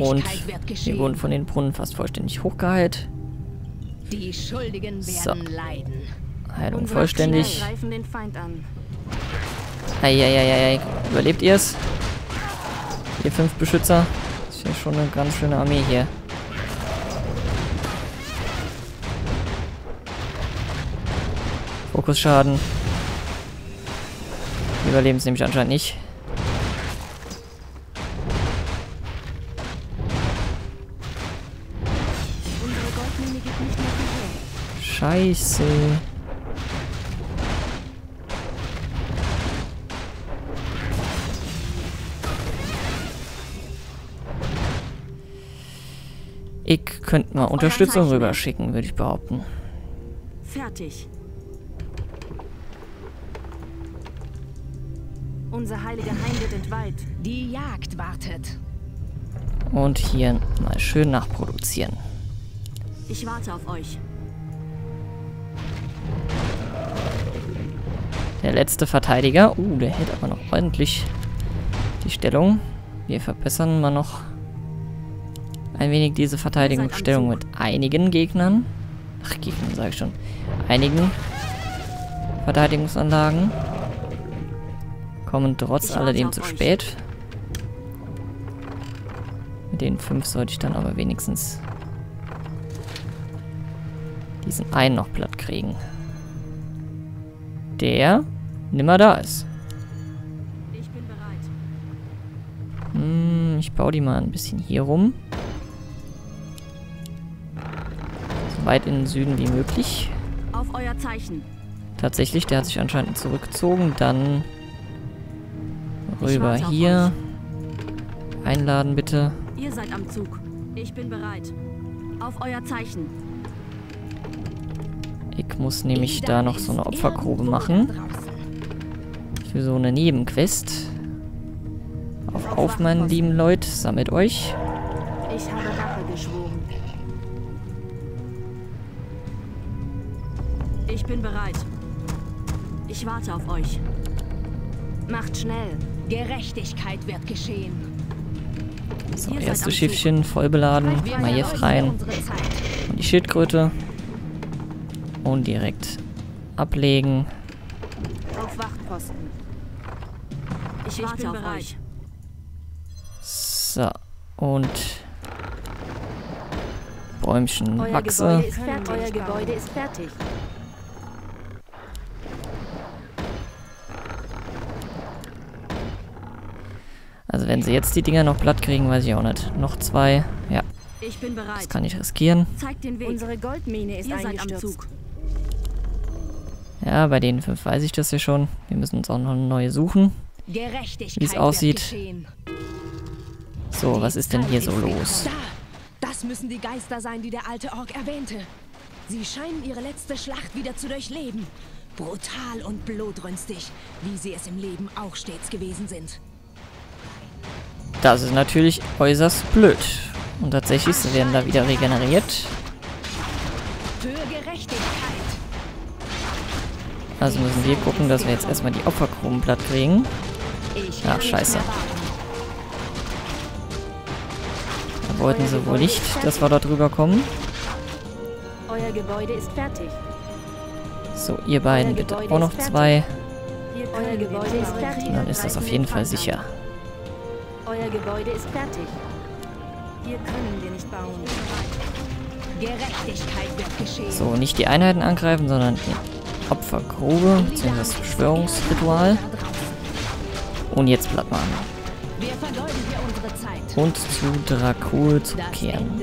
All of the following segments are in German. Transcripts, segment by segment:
Und wir wurden von den Brunnen fast vollständig hochgeheilt. Die Schuldigen So. werden leiden. Heilung Unsere vollständig. Eieieiei. Überlebt ihr es? Ihr fünf Beschützer. Das ist ja schon eine ganz schöne Armee hier. Fokusschaden. Überleben es nämlich anscheinend nicht. Scheiße. Ich könnte mal Unterstützung rüberschicken, würde ich behaupten. Fertig. Unser heiliger Hain wird entweiht. Die Jagd wartet. Und hier mal schön nachproduzieren. Ich warte auf euch. Der letzte Verteidiger. Uh, der hält aber noch ordentlich die Stellung. Wir verbessern mal noch ein wenig diese Verteidigungsstellung mit einigen Gegnern. Ach, Gegnern sage ich schon. Einigen Verteidigungsanlagen. Kommen trotz alledem zu spät. Mit den fünf sollte ich dann aber wenigstens diesen einen noch platt kriegen. Der nimmer da ist. Ich bin bereit. Hm, ich baue die mal ein bisschen hier rum. So weit in den Süden wie möglich. Auf euer Zeichen. Tatsächlich, der hat sich anscheinend zurückgezogen. Dann rüber hier. Einladen bitte. Ihr seid am Zug. Ich bin bereit. Auf euer Zeichen. Ich muss nämlich da noch so eine Opfergrube machen. draußen. Für so eine Nebenquest. Auf, auf, meine lieben Leute. Sammelt euch. Ich habe Rache geschworen. Ich bin bereit. Ich warte auf euch. Macht schnell. Gerechtigkeit wird geschehen. So, erste. Schiffchen voll beladen. Majev rein. Und die Schildkröte. Und direkt ablegen. Auf Wachtposten. Ich warte auf euch. So. Und Bäumchen Euer wachse. Gebäude ist fertig. Euer Gebäude ist fertig. Also wenn sie jetzt die Dinger noch platt kriegen, weiß ich auch nicht. Noch zwei. Ja, Ich bin das bereit. kann ich riskieren. Zeigt den Weg. Unsere Goldmine ist Ihr Zug. Ja, bei den fünf weiß ich das ja schon. Wir müssen uns auch noch eine neue suchen. Wie es aussieht. So, was ist denn hier so los? Da! Das müssen die Geister sein, die der alte Ork erwähnte. Sie scheinen ihre letzte Schlacht wieder zu durchleben. Brutal und blutrünstig, wie sie es im Leben auch stets gewesen sind. Das ist natürlich äußerst blöd. Und tatsächlich, sie werden da wieder regeneriert. Also müssen wir gucken, dass wir jetzt erstmal die Opfergruben platt kriegen. Ach, scheiße. Da wollten sie wohl nicht, dass wir da drüber kommen. Euer Gebäude ist fertig. So, ihr beiden bitte auch noch zwei. Hier Euer Gebäude ist fertig. Und dann ist das auf jeden Fall sicher. Euer Gebäude ist fertig. Hier können wir nicht bauen. Gerechtigkeit wird geschehen. So, nicht die Einheiten angreifen, sondern die Opfergrube, bzw. das Beschwörungsritual. Und jetzt platt machen. Und zu Dracul zurückkehren.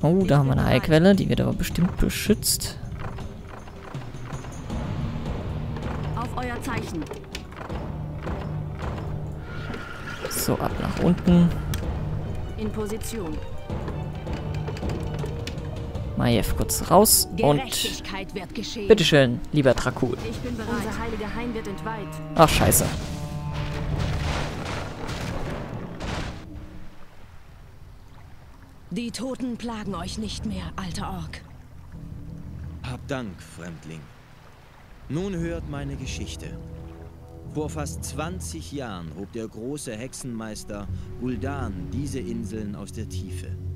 Oh, da haben wir eine Heilquelle, die wird aber bestimmt beschützt. Auf euer Zeichen. So, ab nach unten. In Position. Majev kurz raus. Und bitteschön, lieber Dracul. Ach, scheiße. Die Toten plagen euch nicht mehr, alter Ork. Hab Dank, Fremdling. Nun hört meine Geschichte. Vor fast 20 Jahren hob der große Hexenmeister Gul'dan diese Inseln aus der Tiefe.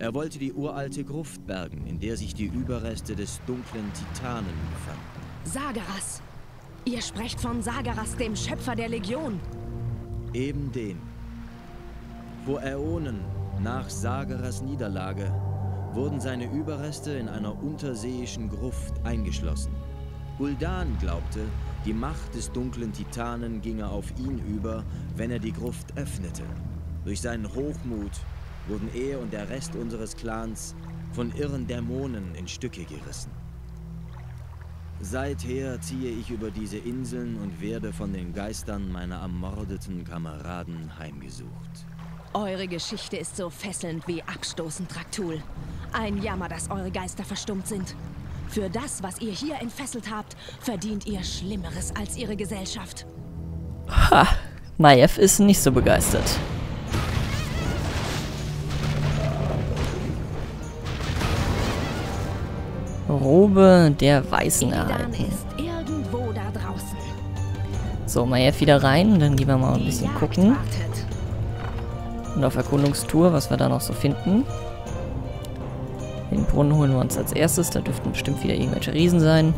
Er wollte die uralte Gruft bergen, in der sich die Überreste des dunklen Titanen befanden. Sagaras. Ihr sprecht von Sagaras, dem Schöpfer der Legion. Eben den. Vor Äonen, nach Sagaras Niederlage, wurden seine Überreste in einer unterseeischen Gruft eingeschlossen. Gul'dan glaubte, die Macht des dunklen Titanen ginge auf ihn über, wenn er die Gruft öffnete. Durch seinen Hochmut wurden er und der Rest unseres Clans von irren Dämonen in Stücke gerissen. Seither ziehe ich über diese Inseln und werde von den Geistern meiner ermordeten Kameraden heimgesucht. Eure Geschichte ist so fesselnd wie abstoßend, Traktul. Ein Jammer, dass eure Geister verstummt sind. Für das, was ihr hier entfesselt habt, verdient ihr Schlimmeres als ihre Gesellschaft. Ha, Naev ist nicht so begeistert. Robe der Weißen erhalten. So, Naev wieder rein, dann gehen wir mal ein bisschen gucken. Und auf Erkundungstour, was wir da noch so finden. Den Brunnen holen wir uns als erstes. Da dürften bestimmt wieder irgendwelche Riesen sein.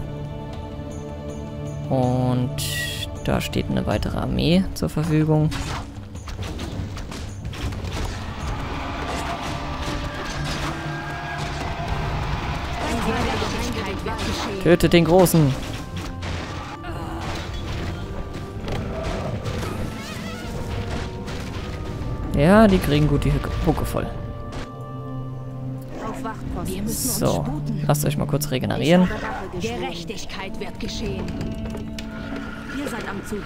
Und da steht eine weitere Armee zur Verfügung. Tötet den Großen. Ja, die kriegen gut die Hucke- voll. So, lasst euch mal kurz regenerieren. Gerechtigkeit wird geschehen. Ihr seid am Zug.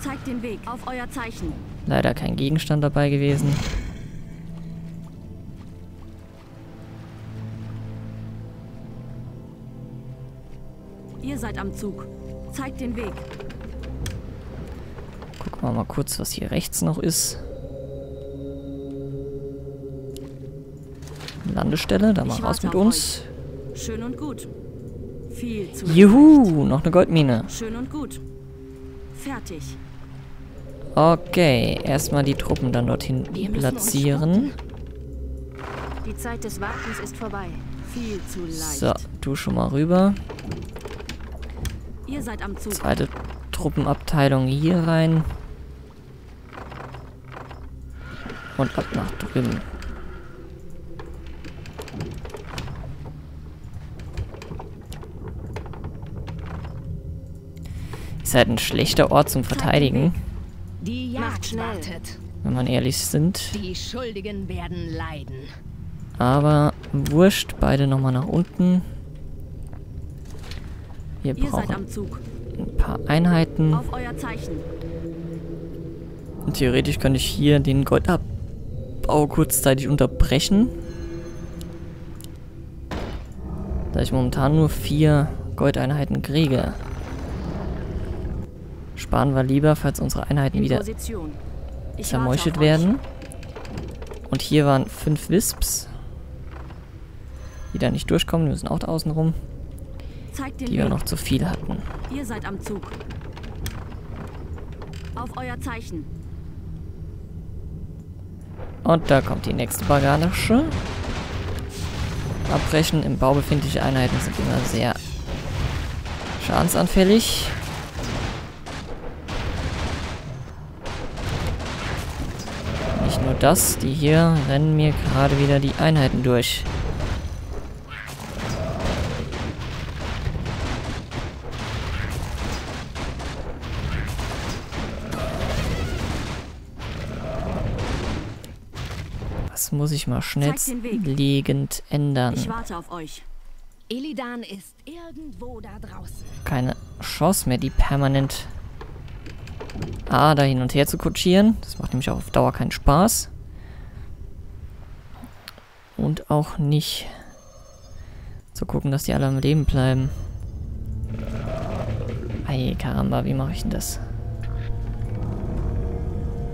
Zeigt den Weg. Auf euer Zeichen. Leider kein Gegenstand dabei gewesen. Ihr seid am Zug. Zeigt den Weg. Gucken wir mal kurz, was hier rechts noch ist. Landestelle, da mal Ich raus mit uns. Schön und gut. Viel zu Juhu, noch eine Goldmine. Schön und gut. Fertig. Okay, erstmal die Truppen dann dorthin platzieren. Die Zeit des Wartens ist vorbei. Viel zu leicht. So, du schon mal rüber. Ihr seid am Zug. Zweite Truppenabteilung hier rein. Und ab nach drüben. Ist halt ein schlechter Ort zum Verteidigen, Die Jagd wartet. wenn man ehrlich sind. Die Schuldigen werden leiden. Aber wurscht, beide nochmal nach unten. Wir Ihr seid brauchen am Zug. ein paar Einheiten. Auf euer Zeichen. Und theoretisch könnte ich hier den Goldabbau kurzzeitig unterbrechen. Da ich momentan nur vier Goldeinheiten kriege. Sparen wir lieber, falls unsere Einheiten In wieder zermeuchelt werden. Und hier waren fünf Wisps. Die da nicht durchkommen, die müssen auch da außen rum. Die wir noch zu viel hatten. Ihr seid am Zug. Auf euer Zeichen. Und da kommt die nächste Bagage. Abbrechen. Im Bau befindliche Einheiten sind immer sehr schadensanfällig. Nicht nur das, die hier rennen mir gerade wieder die Einheiten durch. Muss ich mal schnellstlegend ändern. Ich warte auf euch. Illidan ist irgendwo da draußen. keine Chance mehr, die permanent A, da hin und her zu kutschieren. Das macht nämlich auch auf Dauer keinen Spaß. Und auch nicht zu gucken, dass die alle am Leben bleiben. Ei, Karamba, wie mache ich denn das?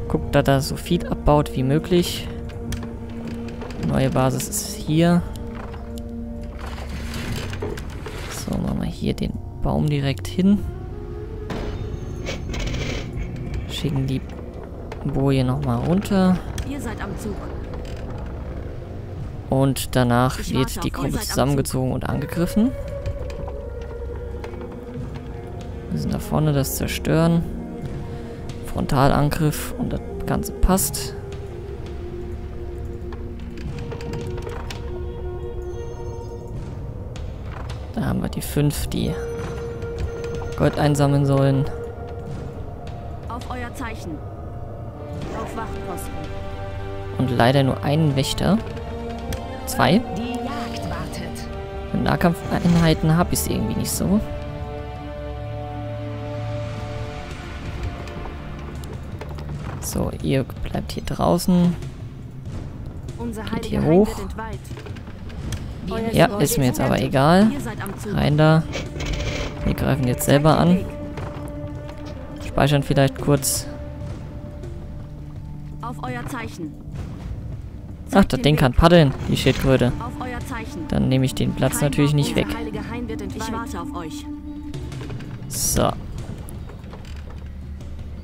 Guckt, dass er so viel abbaut wie möglich. Neue Basis ist hier. So, machen wir hier den Baum direkt hin. Schicken die Boje nochmal runter. Ihr seid am Zug. Und danach wird die Gruppe zusammengezogen und angegriffen. Wir sind da vorne das zerstören. Frontalangriff und das Ganze passt. Da haben wir die fünf, die Gold einsammeln sollen. Auf euer Zeichen. Auf Wachtposten. Und leider nur einen Wächter. Zwei. Die Jagd wartet. Mit Nahkampfeinheiten habe ich es irgendwie nicht so. So, ihr bleibt hier draußen. Unser Geht hier hoch. Ja, ist mir jetzt aber egal. Rein da. Wir greifen jetzt selber an. Speichern vielleicht kurz. Auf euer Zeichen. Ach, das Ding kann paddeln, die Schildkröte. Auf euer Zeichen. Dann nehme ich den Platz natürlich nicht weg. So.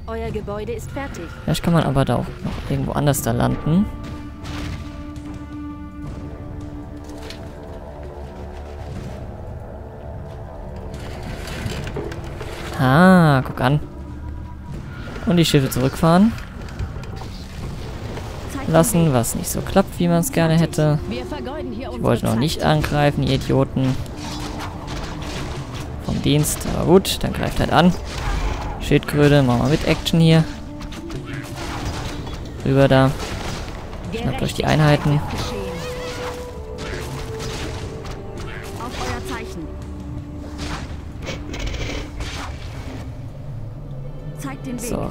Euer Gebäude ist fertig. Vielleicht kann man aber da auch noch irgendwo anders da landen. Ah, guck an. Und die Schiffe zurückfahren lassen, was nicht so klappt, wie man es gerne hätte. Ich wollte noch nicht angreifen, ihr Idioten. Vom Dienst, aber gut, dann greift halt an. Schildkröte, machen wir mit Action hier. Rüber da. Schnappt euch die Einheiten.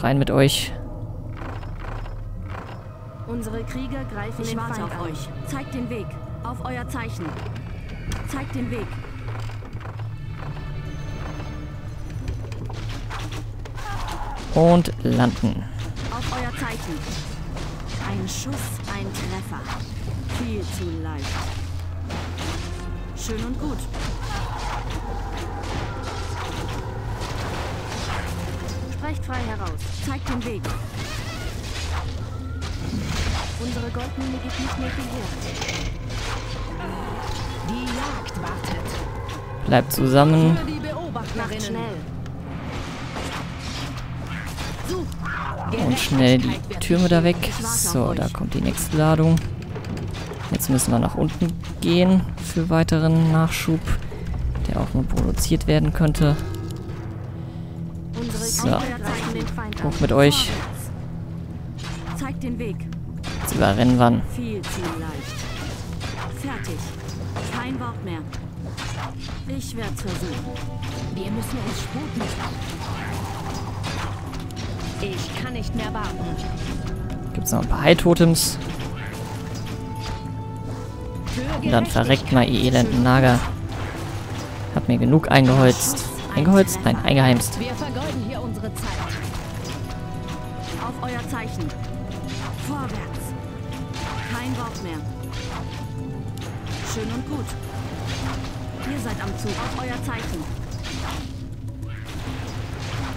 Rein mit euch. Unsere Krieger greifen ich den warte Feind auf an. euch. Zeigt den Weg. Auf euer Zeichen. Zeigt den Weg. Und landen. Auf euer Zeichen. Ein Schuss, ein Treffer. Viel zu leicht. Schön und gut. Sprecht frei heraus. Zeigt den Weg. Unsere Goldmine gibt nicht mehr viel her. Die Jagd wartet. Bleibt zusammen. Und schnell die Türme da weg. So, da kommt die nächste Ladung. Jetzt müssen wir nach unten gehen für weiteren Nachschub, der auch nur produziert werden könnte. So. Hoch mit euch. Zeigt den Weg. Jetzt überrennen wir. Viel zu leicht. Fertig. Kein Wort mehr. Ich werd's versuchen. Wir müssen uns sputen. Ich kann nicht mehr warten. Gibt es noch ein paar High-Totems. Für Und dann verreckt mal, ihr elenden Nager. Hab mir genug eingeholzt. Eingeholzt? Nein, eingeheimst. Wir vergeuden unsere Zeit. Auf euer Zeichen. Vorwärts. Kein Wort mehr. Schön und gut. Ihr seid am Zug. Auf euer Zeichen.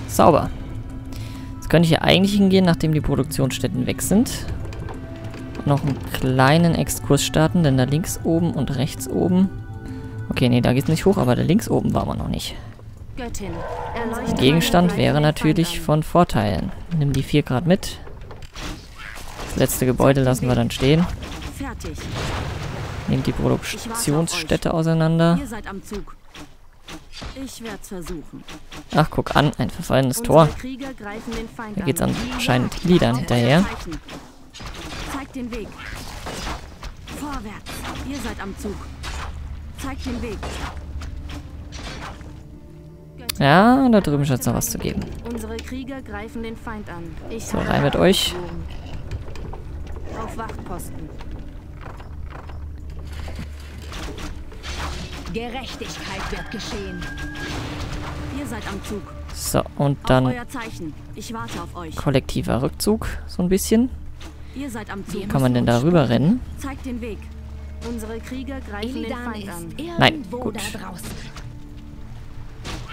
Sauber. Jetzt könnte ich hier eigentlich hingehen, nachdem die Produktionsstätten weg sind. Und noch einen kleinen Exkurs starten, denn da links oben und rechts oben... Okay, nee, da geht's nicht hoch, aber da links oben waren wir noch nicht. Göttin. Gegenstand wäre natürlich von Vorteilen. Nimm die 4 Grad mit. Das letzte Gebäude lassen wir dann stehen. Nehmt die Produktionsstätte auseinander. Ach, guck an, ein verfallenes Tor. Da geht's an. anscheinend Liedern Auf hinterher. Zeigt den Weg. Vorwärts. Ihr seid am Zug. Zeigt den Weg. Ja, da drüben scheint es noch was zu geben. Unsere Krieger greifen den Feind an. Ich So, rein mit euch. Auf Wachtposten. Gerechtigkeit wird geschehen. Ihr seid am Zug. So, und Auf dann euer Zeichen. Ich warte auf euch. kollektiver Rückzug, so ein bisschen. Ihr seid am Zug. Kann man denn da rüber rennen? Zeigt den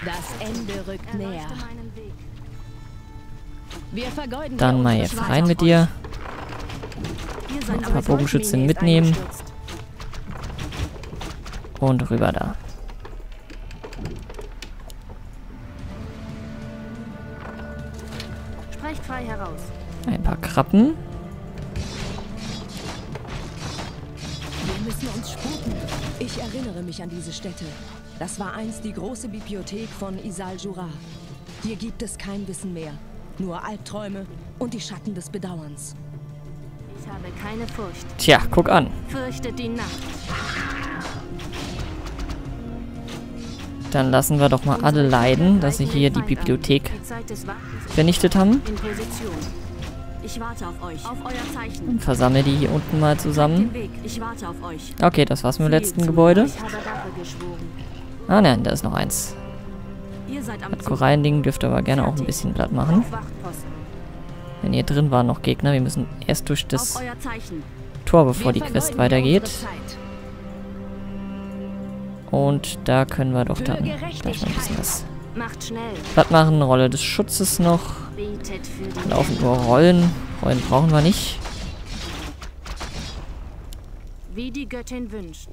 Das Ende rückt näher. Wir vergeuden Dann mal Schweiz rein mit dir. Ein paar. Bogenschützen mitnehmen. Und rüber da. Sprecht frei heraus. Ein paar Krabben. Mich an diese Stätte. Das war einst die große Bibliothek von Isal Jura. Hier gibt es kein Wissen mehr. Nur Albträume und die Schatten des Bedauerns. Ich habe keine Furcht. Tja, guck an. Fürchtet die Nacht. Dann lassen wir doch mal alle leiden, dass sie hier die Bibliothek vernichtet haben. in Position. Ich warte auf euch. Auf euer Zeichen. Und versammle die hier unten mal zusammen. Okay, das war's mit dem letzten Gebäude. Ah nein, da ist noch eins. Ihr Das. Korallending dürfte aber gerne auch ein bisschen platt machen. Denn hier drin waren noch Gegner. Wir müssen erst durch das. Tor, bevor die Quest weitergeht. Und da können wir doch dann gleich mal ein bisschen was. Platt machen. Rolle des Schutzes noch. Laufen nur Rollen. Rollen brauchen wir nicht. Wie die Göttin wünscht.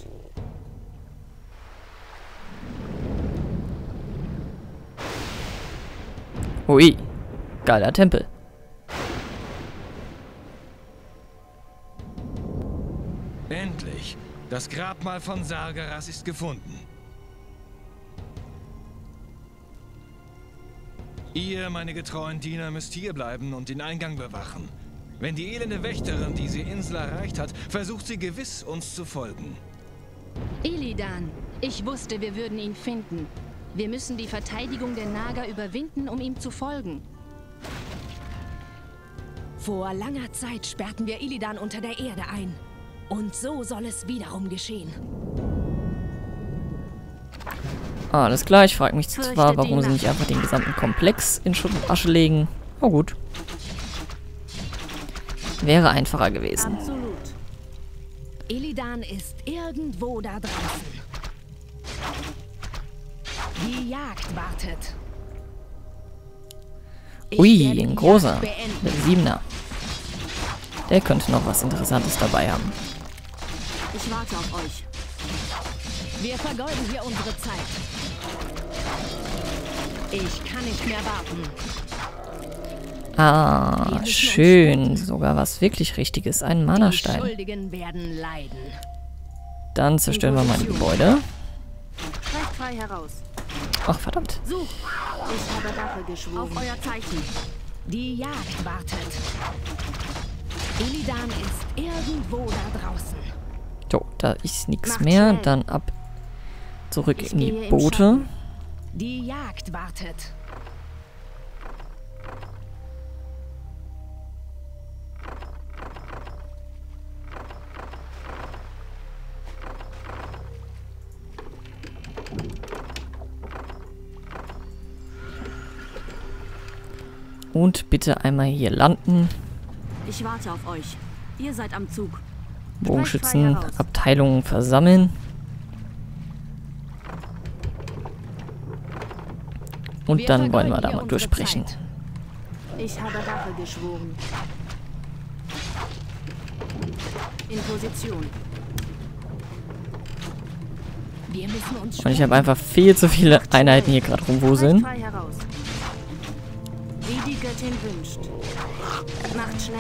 Ui, geiler Tempel. Endlich! Das Grabmal von Sargeras ist gefunden. Ihr, meine getreuen Diener, müsst hier bleiben und den Eingang bewachen. Wenn die elende Wächterin diese Insel erreicht hat, versucht sie gewiss, uns zu folgen. Illidan, ich wusste, wir würden ihn finden. Wir müssen die Verteidigung der Naga überwinden, um ihm zu folgen. Vor langer Zeit sperrten wir Illidan unter der Erde ein. Und so soll es wiederum geschehen. Alles klar, ich frage mich zwar, warum sie nicht einfach den gesamten Komplex in Schutt und Asche legen. Oh gut. Wäre einfacher gewesen. Absolut. Illidan ist irgendwo da draußen. Die Jagd wartet. Ich Ui, ein großer. Der Siebener. Der könnte noch was Interessantes dabei haben. Ich warte auf euch. Wir vergeuden hier unsere Zeit. Ich kann nicht mehr warten. Ah, schön. Sogar was wirklich Richtiges. Ein Mana-Stein. Dann zerstören wir mal die Gebäude. Ach, verdammt. Ich habe Rache geschworen. Auf euer Zeichen. Die Jagd wartet. Illidan ist irgendwo da draußen. So, da ist nichts mehr. Dann ab zurück Ich in die Boote. Die Jagd wartet. Und bitte einmal hier landen. Ich warte auf euch. Ihr seid am Zug. Bogenschützen. Abteilungen versammeln. Und dann wollen wir da mal durchsprechen. Ich habe Rache geschworen. In Position. Wir müssen uns Und ich habe einfach viel zu viele Einheiten hier gerade rumwuseln. heraus. Wie die Göttin wünscht. Macht schnell.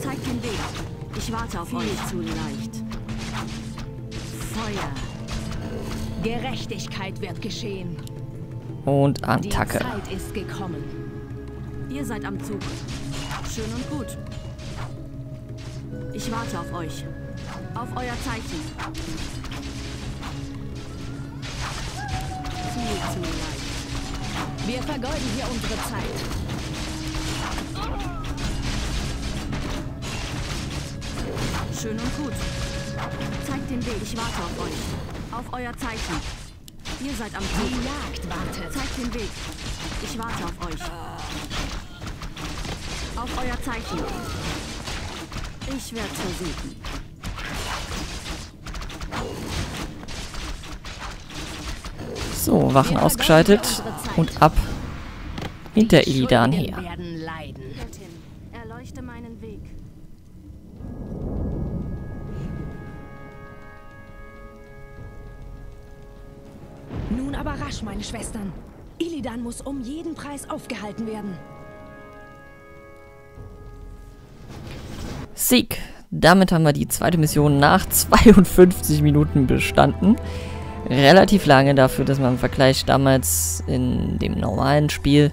Zeigt den Weg. Ich warte auf euch. zu leicht. Feuer. Gerechtigkeit wird geschehen. Und Die Attacke. Zeit ist gekommen. Ihr seid am Zug. Schön und gut. Ich warte auf euch. Auf euer Zeichen. Viel zu leicht. Wir vergeuden hier unsere Zeit. Schön und gut. Zeigt den Weg. Ich warte auf euch. Auf euer Zeichen. Ihr seid am Die Zug. Jagd wartet. Zeigt den Weg. Ich warte auf euch. Auf euer Zeichen. Ich werde versuchen. So, Wachen ausgeschaltet. Und ab hinter Die Illidan her. werden leiden. Göttin, erleuchte meinen Weg. Aber rasch, meine Schwestern. Illidan muss um jeden Preis aufgehalten werden. Sieg. Damit haben wir die zweite Mission nach 52 Minuten bestanden. Relativ lange dafür, dass man im Vergleich damals in dem normalen Spiel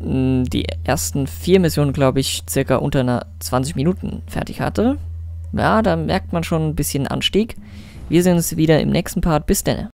mh, die ersten vier Missionen, glaube ich, circa unter einer 20 Minuten fertig hatte. Ja, da merkt man schon ein bisschen Anstieg. Wir sehen uns wieder im nächsten Part. Bis dann.